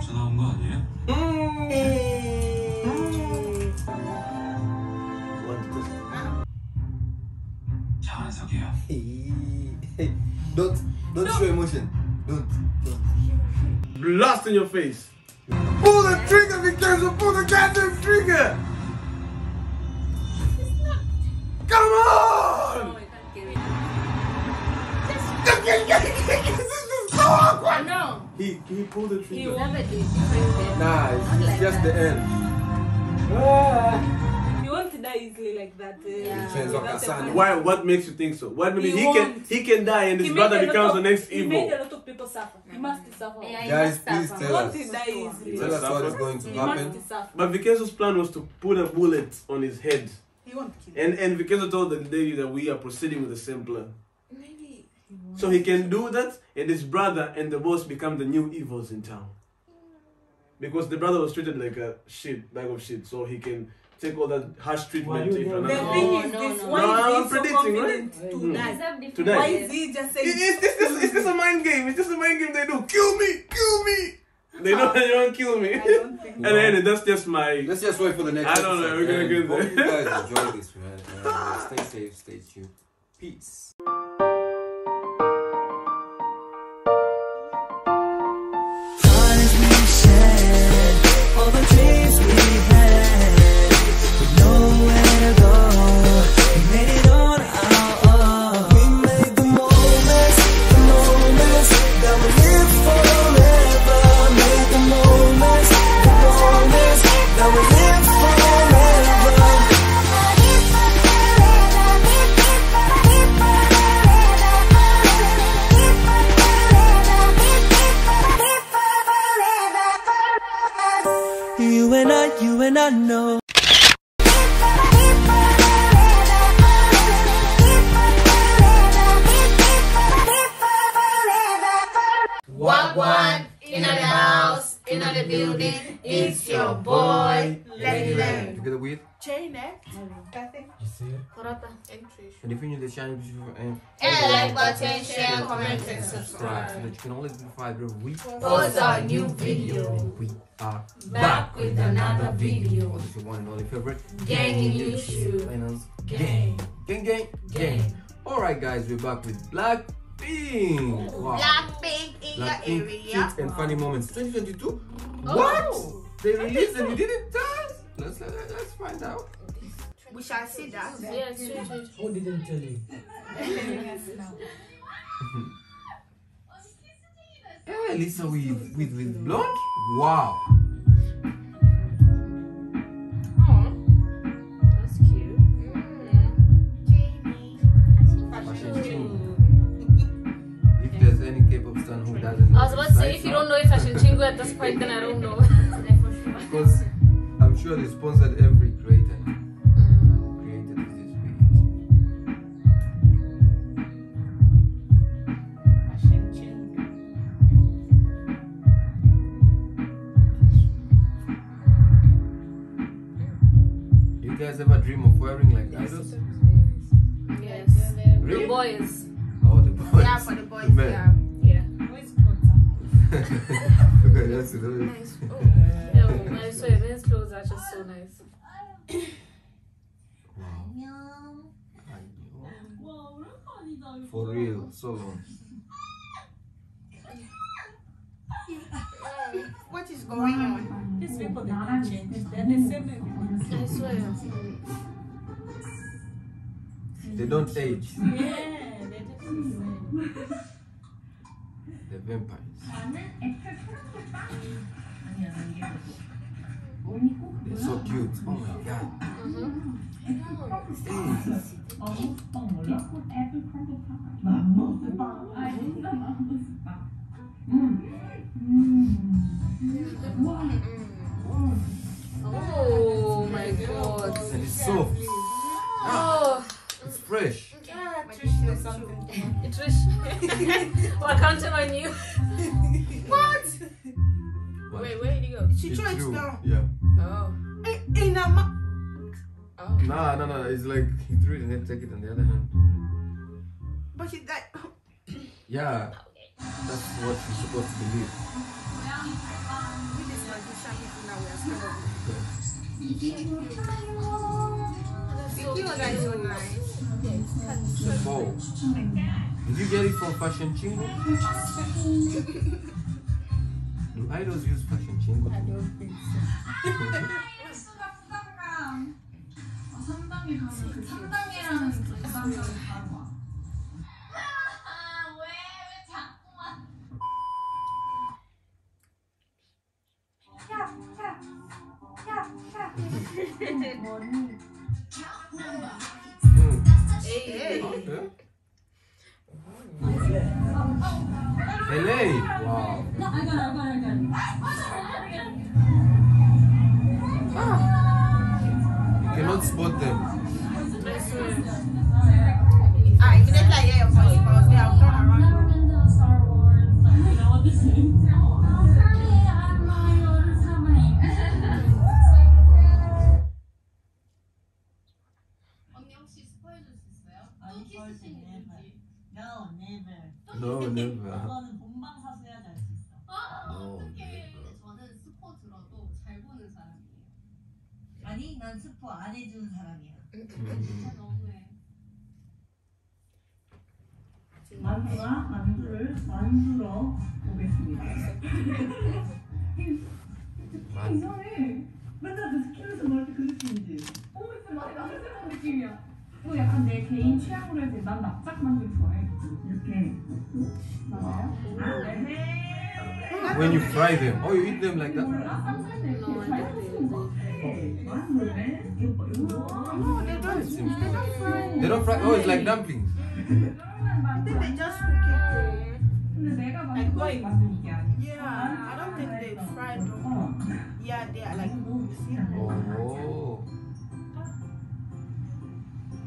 전화 온 거 아니에요? 장한석이요. don't don't show emotion. Don't. don't. Blast in your face. Pull the trigger, Vincenzo. Pull the goddamn trigger. Come on. this is so awkward. No, He he pulled the he trigger. never did. He Nah, it's, it's just the end. He won't die easily like that. Uh, Vincenzo without a Cassano. Why? What makes you think so? What maybe He he, can he can die and his made brother becomes of- the next He made a evil. lot of people suffer. He must suffer. Yeah, Guys, you please must tell Won't us. he die easily? Tell us what is going to He happen. must suffer. But Vincenzo's plan was to put a bullet on his head. He won't kill. And and Vincenzo told the lady that we are proceeding with the same plan. Maybe. So he can do that, and his brother and the boss become the new evils in town. Because the brother was treated like a shit, bag of shit, so he can take all that harsh treatment Why to you another The No, thing evil. is no, this, no. why No, is I'm he so predicting, confident Mm. to Mm. die? Deserve different Today. Why is he just It- saying, is, it's, it's, it's just a mind game. It's just a mind game they do. Kill me! Kill me! They know they don't kill me. I don't think and then that's just my. Let's just wait for the next. I don't know, episode, we're gonna man. get Hope there. you guys enjoy this, man. Uh, stay safe, stay tuned. Peace. And if you're new to the channel, please and And like button, eh, share, comment, and subscribe so that you can always be notified whenever we Post our new video. we are Back with another video. What is your one and only favorite? Gang in YouTube. Finance gang. Gang, gang, gang. Alright, guys, we're back with Blackpink. Wow. Blackpink in your Blackpink area. cute and funny moments 2022. Oh. What? They released and we didn't tell. Let's, let's, let's find out. We shall see that. Yes, sure, sure. Who didn't tell you? Yeah, Lisa with, with, with blonde? Wow. Aw. That's cute. Fashion Chingu. If there's any K-pop star who doesn't know I was about to say, if you don't know if Fashion Chingu at this point, then I don't know. Because I'm sure they sponsored guys ever dream of wearing like idols? Yes. The Really? boys. Oh, the boys. Yeah, for the boys, The men. yeah. Yeah. Look at that, see those- Oh, I swear, men's clothes are just so nice. wow. For real, so long. What is going on? These people, they don't change. They're the same everywhere. I swear. They don't age. Yeah, they're just the same. They're vampires. They're so cute. Oh my god. Mm-hmm. Mm. Oh my god. And it's soft. Oh, It's fresh. Yeah, Trish knows something. Trish. We're counting on you. What? What? Wait, where did you go? She It's tried true. down. Yeah. Oh. In, in a ma- Oh. Nah, no, no. It's like he threw it and then take it on the other hand. But she died. Yeah. That's what you're supposed to believe. With this magician people now, we are scared of them. You guys so nice. Oh. Did you get it from Fashion Chingu? Do idols use Fashion Chingu? I don't think so. LA. Wow. You cannot spot them. Ah, you to No, never. No, never. 스포 안 해주는 사람이야. 진짜 너무해. 만두가 만두를 만들어 보겠습니다. 이상해. 맨날 그 스킬에서 말할 때 그 느낌이지. 오, 진짜 많이 나는 느낌이야. 이거 약간 내 개인 취향으로 해서 난 납작 만두 좋아해. 이렇게. 맞아요? 아, 네. When you fry them. Oh, you eat them like that? 몰라? They don't. Fry. They don't fry. Oh, it's like dumplings. I think they just cook it. And go in. Yeah, I don't think they fry them. Yeah, they are like. Oh.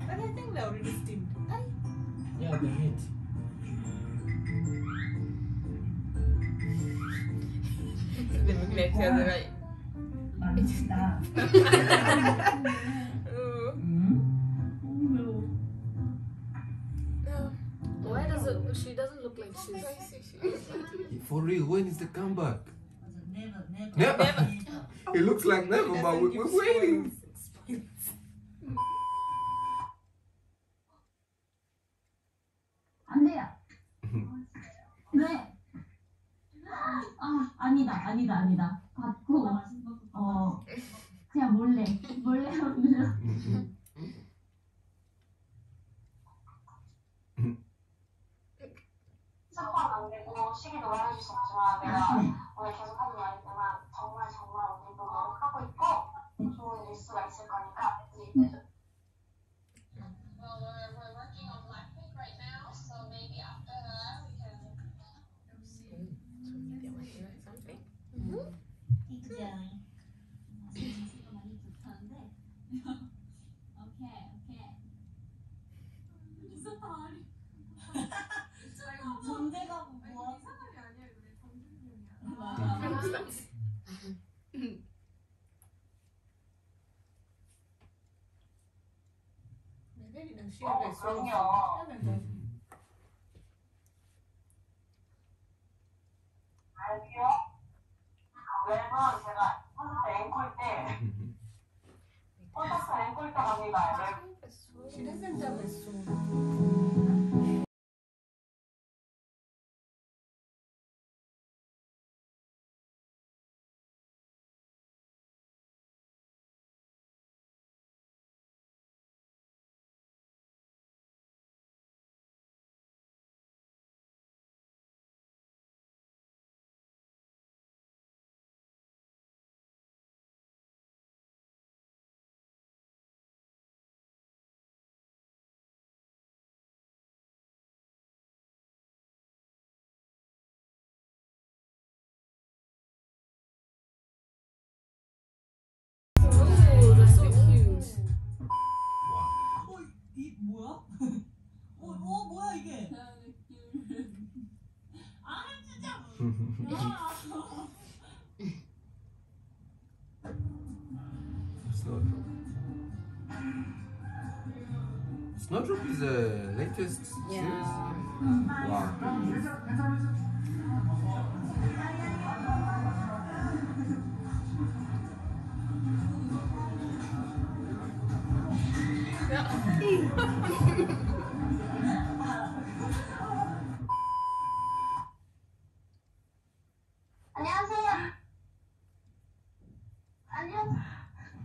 But I think they're already steamed. Yeah, the meat. the meat, right? She doesn't look like she's. For real, when is the comeback? 맞아, never, never. Never. It looks like never, but we- we're waiting. 안 돼요. 네. 아, 아니다, 아니다, 아니다. 받고, 어, 그냥 몰래, 몰래 하면 Mhm. 스포는 안 되고 시기도 말해줄 수 없지만 내가 오늘 계속 하는 말이지만 정말 정말 우리도 노력하고 있고 좋은 뉴스가 있을 거 어, 그럼요. 알지요? 매번 제가 콘서트 앵콜 때 콘서트 앵콜 때 갑니다. 시대센터 뵀어. Snowdrop. Snowdrop is the latest yeah. series? Wow. Yeah. 안녕하세요. 안녕.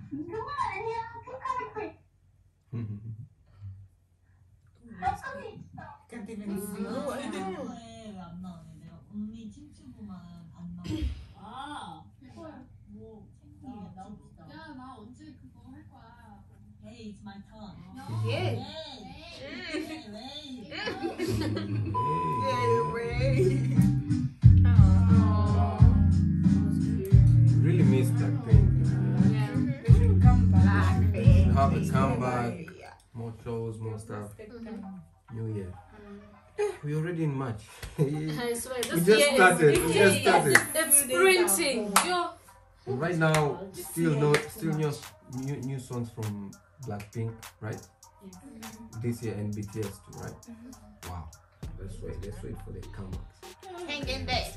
그만 안녕. 큐카리플. 깜깜이. 너무 안 나오네. 왜안 나오네. 내가 언니 춤추고만 안 나오네. 아. 뭐 생각이 나옵시다. 야, 나 언제 그거 할 거야. Hey, it's my turn. No. 예. 네. 네. 네. 네. 네. 네. 네. Have a comeback, more shows, more stuff. New Year. Eh, we already in March. I swear, we just started. Is, We just started. It's sprinting. Yo. And right now, still no, still new, new, new songs from Blackpink, right? This year and BTS too, right? Wow. Let's wait. Let's wait for the comebacks. Hang in there.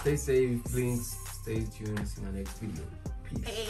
Stay safe, Blinks. Stay tuned in the next video. Peace.